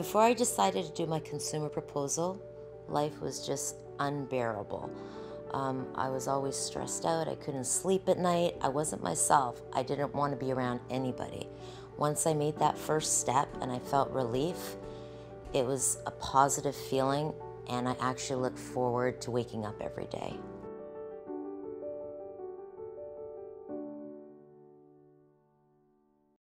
Before I decided to do my consumer proposal, life was just unbearable. Um, I was always stressed out. I couldn't sleep at night. I wasn't myself. I didn't want to be around anybody. Once I made that first step and I felt relief, it was a positive feeling, and I actually look forward to waking up every day.